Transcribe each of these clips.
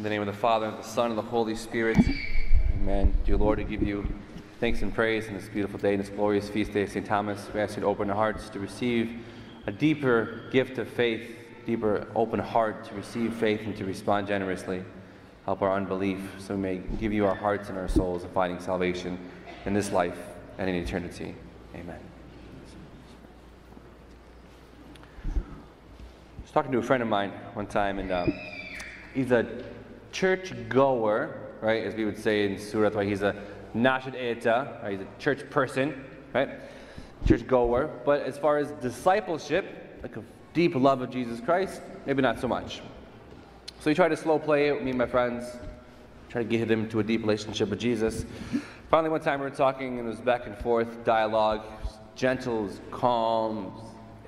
In the name of the Father, and the Son, and the Holy Spirit. Amen. Dear Lord, we give you thanks and praise in this beautiful day, in this glorious feast day of St. Thomas. We ask you to open our hearts to receive a deeper gift of faith, deeper open heart to receive faith and to respond generously. Help our unbelief so we may give you our hearts and our souls of finding salvation in this life and in eternity. Amen. I was talking to a friend of mine one time, and um, he's a church goer, right, as we would say in Surat, right? He's a nashid eta, right? He's a church person, right? Church goer. But as far as discipleship, like a deep love of Jesus Christ, maybe not so much. So we tried to slow play it with me and my friends, try to get him to a deep relationship with Jesus. Finally, one time we were talking, and it was back and forth dialogue, gentle, calm,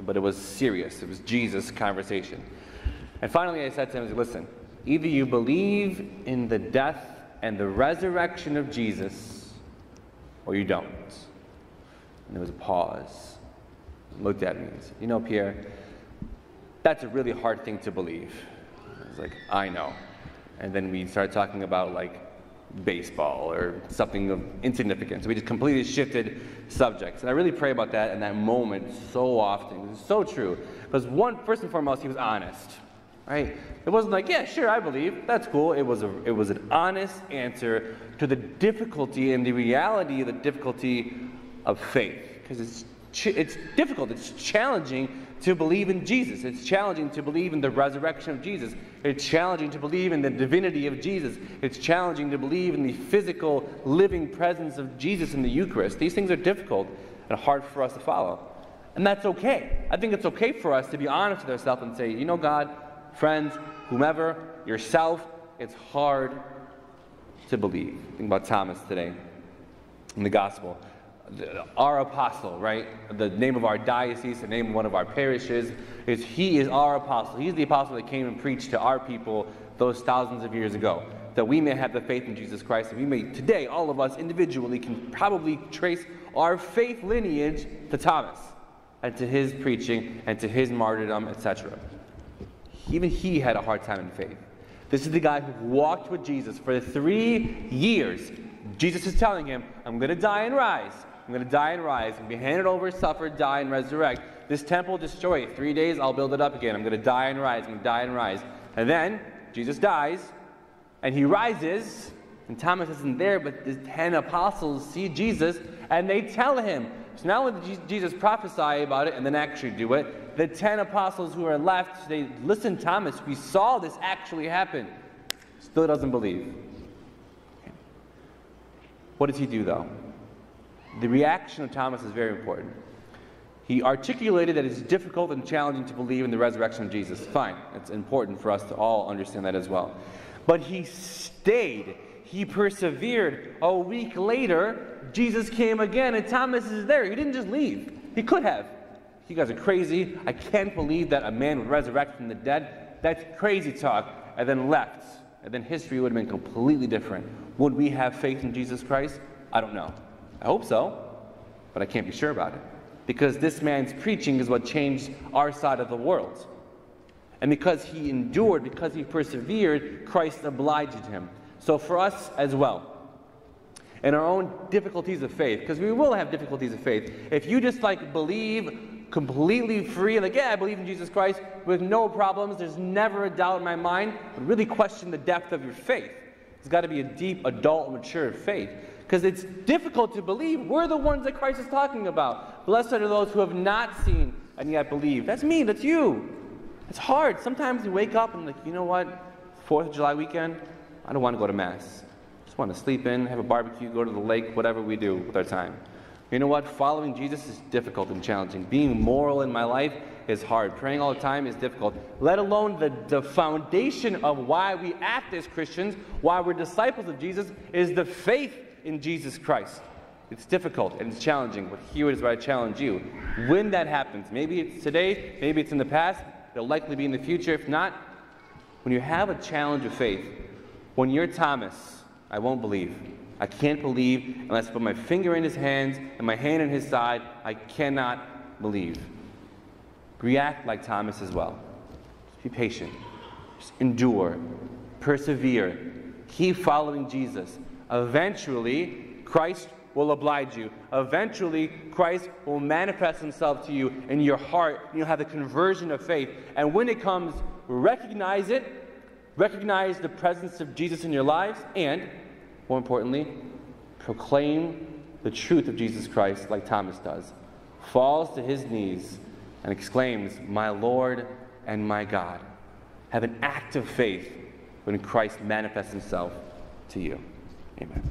but it was serious. It was Jesus conversation. And finally, I said to him, "Listen." Either you believe in the death and the resurrection of Jesus, or you don't. And there was a pause. Looked at me and said, You know, Pierre, that's a really hard thing to believe. I was like, I know. And then we started talking about like baseball or something of insignificance. We just completely shifted subjects. And I really pray about that in that moment so often. It's so true. Because one, first and foremost, he was honest. Right? It wasn't like, yeah, sure, I believe. That's cool. It was, a, it was an honest answer to the difficulty and the reality of the difficulty of faith. Because it's, it's difficult, it's challenging to believe in Jesus. It's challenging to believe in the resurrection of Jesus. It's challenging to believe in the divinity of Jesus. It's challenging to believe in the physical, living presence of Jesus in the Eucharist. These things are difficult and hard for us to follow. And that's okay. I think it's okay for us to be honest with ourselves and say, you know, God, friends, whomever, yourself, it's hard to believe. Think about Thomas today in the gospel. Our apostle, right? The name of our diocese, the name of one of our parishes, is he is our apostle. He's the apostle that came and preached to our people those thousands of years ago. That we may have the faith in Jesus Christ, and we may today, all of us individually, can probably trace our faith lineage to Thomas and to his preaching and to his martyrdom, etc. Even he had a hard time in faith. This is the guy who walked with Jesus for three years. Jesus is telling him, I'm going to die and rise. I'm going to die and rise and be handed over, suffer, die, and resurrect. This temple destroyed. Three days, I'll build it up again. I'm going to die and rise. I'm going to die and rise. And then Jesus dies, and he rises, and Thomas isn't there, but the ten apostles see Jesus, and they tell him. So not only did Jesus prophesy about it and then actually do it, the ten apostles who are left, they listen, Thomas, we saw this actually happen. Still doesn't believe. What does he do though? The reaction of Thomas is very important. He articulated that it's difficult and challenging to believe in the resurrection of Jesus. Fine, it's important for us to all understand that as well. But he stayed, he persevered. A week later, Jesus came again, and Thomas is there. He didn't just leave, he could have. You guys are crazy. I can't believe that a man would resurrect from the dead. That's crazy talk. And then left. And then history would have been completely different. Would we have faith in Jesus Christ? I don't know. I hope so, but I can't be sure about it. Because this man's preaching is what changed our side of the world. And because he endured, because he persevered, Christ obliged him. So for us as well, in our own difficulties of faith, because we will have difficulties of faith, if you just like believe completely free, like, yeah, I believe in Jesus Christ with no problems, there's never a doubt in my mind, but really question the depth of your faith. It's got to be a deep, adult, mature faith. Because it's difficult to believe. We're the ones that Christ is talking about. Blessed are those who have not seen and yet believe. That's me, that's you. It's hard. Sometimes you wake up and, like, you know what? Fourth of July weekend, I don't want to go to Mass. I just want to sleep in, have a barbecue, go to the lake, whatever we do with our time. You know what? Following Jesus is difficult and challenging. Being moral in my life is hard. Praying all the time is difficult. Let alone the, the foundation of why we act as Christians, why we're disciples of Jesus, is the faith in Jesus Christ. It's difficult and it's challenging, but here is where I challenge you. When that happens, maybe it's today, maybe it's in the past, it'll likely be in the future. If not, when you have a challenge of faith, when you're Thomas, I won't believe. I can't believe unless I put my finger in his hands and my hand in his side. I cannot believe. React like Thomas as well. Just be patient. Just endure. persevere, keep following Jesus. Eventually, Christ will oblige you. Eventually, Christ will manifest himself to you in your heart. You'll have the conversion of faith. And when it comes, recognize it, recognize the presence of Jesus in your lives, and more importantly, proclaim the truth of Jesus Christ like Thomas does. Falls to his knees and exclaims, My Lord and my God. Have an act of faith when Christ manifests himself to you. Amen.